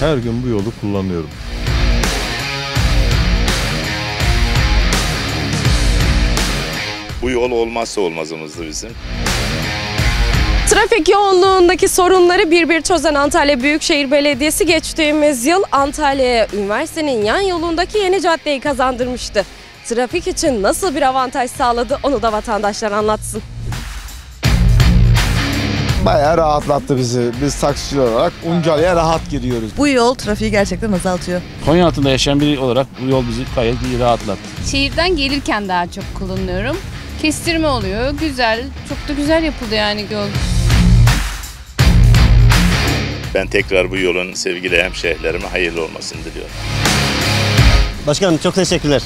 Her gün bu yolu kullanıyorum. Bu yol olmazsa olmazımızdı bizim. Trafik yoğunluğundaki sorunları bir bir çözen Antalya Büyükşehir Belediyesi geçtiğimiz yıl Antalya'ya üniversitenin yan yolundaki yeni caddeyi kazandırmıştı. Trafik için nasıl bir avantaj sağladı onu da vatandaşlar anlatsın. Bayağı rahatlattı bizi. Biz taksiciler olarak Uncalı'ya rahat giriyoruz. Bu yol trafiği gerçekten azaltıyor. Konya altında yaşayan biri olarak bu yol bizi gayet iyi rahatlattı. Şehirden gelirken daha çok kullanıyorum. Kestirme oluyor. Güzel. Çok da güzel yapıldı yani yol. Ben tekrar bu yolun sevgili hemşehrilerime hayırlı olmasını diliyorum. Başkanım çok teşekkürler.